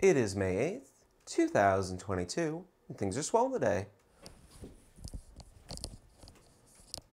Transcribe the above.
It is May 8th, 2022, and things are swell today.